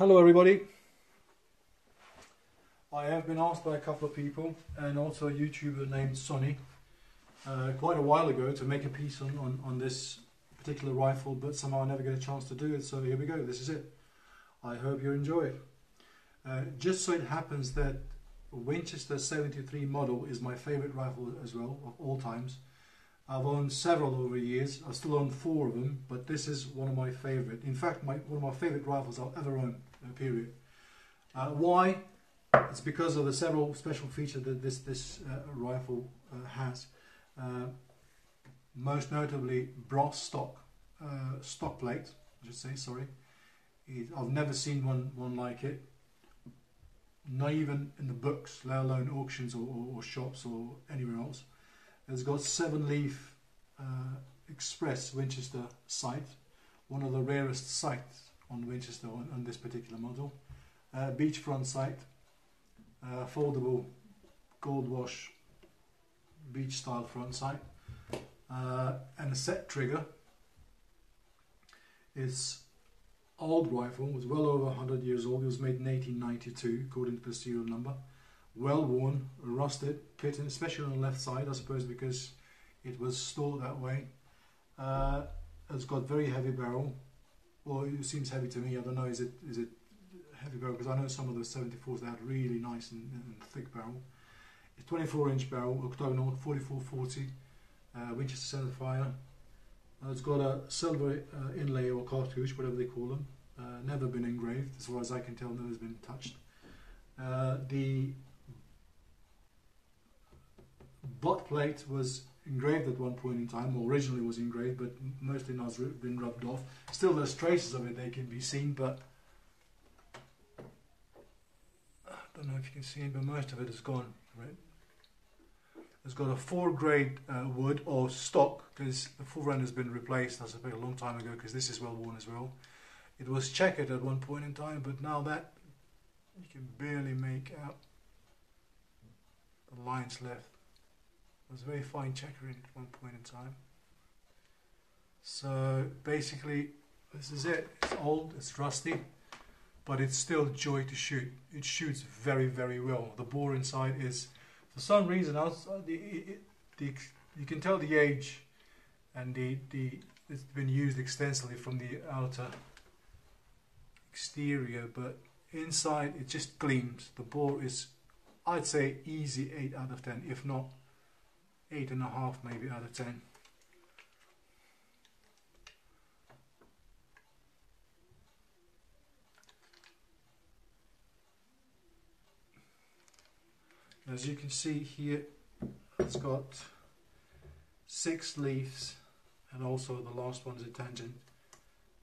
Hello everybody. I have been asked by a couple of people and also a YouTuber named Sonny uh, quite a while ago to make a piece on, on, on this particular rifle but somehow I never get a chance to do it so here we go, this is it. I hope you enjoy it. Uh, just so it happens that Winchester 73 model is my favorite rifle as well of all times. I've owned several over the years. I still own four of them, but this is one of my favorite. In fact, my, one of my favorite rifles I'll ever own, uh, period. Uh, why? It's because of the several special features that this, this uh, rifle uh, has. Uh, most notably, brass stock, uh, stock plate, I should say, sorry. It, I've never seen one, one like it not even in the books, let alone auctions or, or, or shops or anywhere else. It's got seven leaf uh, express Winchester sight, one of the rarest sights on Winchester on, on this particular model. Uh, Beach front sight, uh, foldable gold wash beach style front sight, uh, and a set trigger. It's old rifle, was well over 100 years old. It was made in 1892, according to the serial number. Well worn, rusted, pitted, especially on the left side, I suppose, because it was stored that way. Uh, it's got very heavy barrel. Well, it seems heavy to me. I don't know. Is it is it heavy barrel? Because I know some of the 74s they had really nice and, and thick barrel. It's 24 inch barrel, octagonal, 4440, uh, Winchester centerfire. Uh, it's got a silver uh, inlay or cartouche, whatever they call them. Uh, never been engraved, as far as I can tell, never been touched. Uh, the butt plate was engraved at one point in time, or originally was engraved, but mostly now has been rubbed off. Still, there's traces of it, they can be seen, but I don't know if you can see it, but most of it is gone. Right? It's got a four grade uh, wood or stock because the forerunner has been replaced, I suppose, a long time ago because this is well worn as well. It was checkered at one point in time, but now that you can barely make out the lines left. It was very fine checkering at one point in time. So basically, this is it. It's old, it's rusty, but it's still joy to shoot. It shoots very, very well. The bore inside is for some reason, outside the, the, you can tell the age and the, the it's been used extensively from the outer exterior, but inside it just gleams. The bore is, I'd say, easy 8 out of 10, if not 8.5 maybe out of 10. As you can see here, it's got six leaves and also the last one is a tangent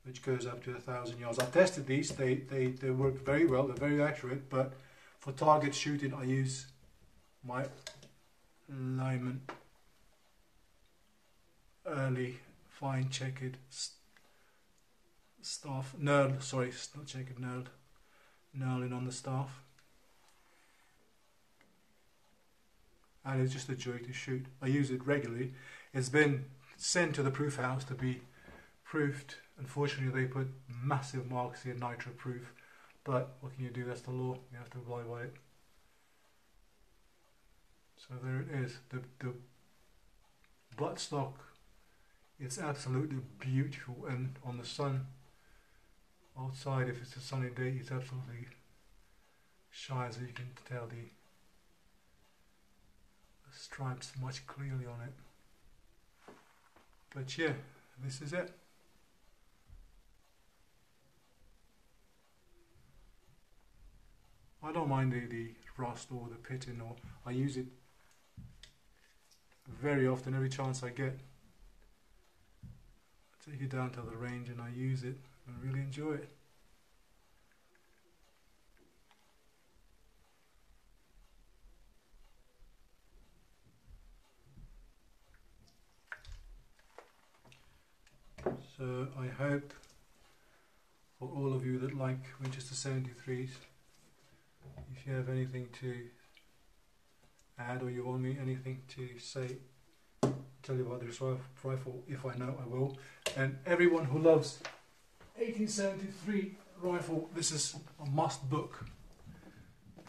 which goes up to a thousand yards. I tested these, they, they, they work very well, they're very accurate, but for target shooting I use my Lyman early fine checkered staff, knurled, sorry, not checkered, knurled, knurling on the staff. and it's just a joy to shoot. I use it regularly. It's been sent to the proof house to be proofed. Unfortunately, they put massive marks here, nitro proof. But what can you do? That's the law. You have to abide by it. So there it is. The the buttstock. It's absolutely beautiful, and on the sun outside, if it's a sunny day, it's absolutely shines. You can tell, the stripes much clearly on it. But yeah, this is it. I don't mind the, the rust or the pitting or I use it very often every chance I get. Take it down to the range and I use it and really enjoy it. So I hope for all of you that like Winchester 73s, if you have anything to add or you want me anything to say, tell you about this rifle, if I know I will. And everyone who loves 1873 rifle, this is a must book.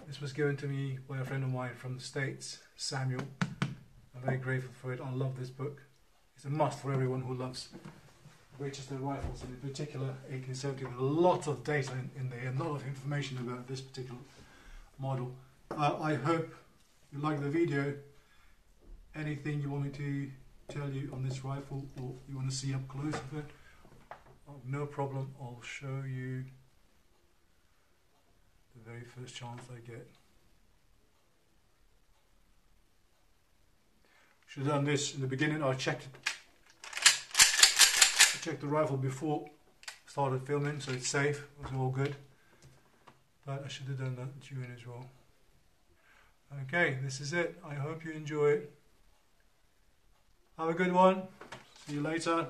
This was given to me by a friend of mine from the States, Samuel. I'm very grateful for it. I love this book. It's a must for everyone who loves Winchester rifles, and in particular 1870. There's a lot of data in, in there, a lot of information about this particular model. Uh, I hope you like the video. Anything you want me to tell you on this rifle or you want to see up close of it, oh, no problem. I'll show you the very first chance I get. Should have done this in the beginning. I checked. I checked the rifle before I started filming, so it's safe. It was all good. But I should have done that during as well. Okay, this is it. I hope you enjoy it. Have a good one. See you later.